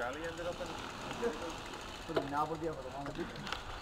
Charlie ended up in. For the novelty of it, along with it.